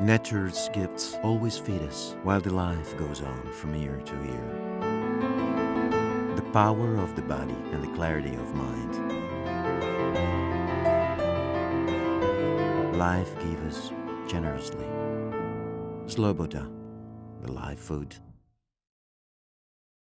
Nature's gifts always feed us while the life goes on from year to year. The power of the body and the clarity of mind. Life gives us generously. Sloboda, the life food.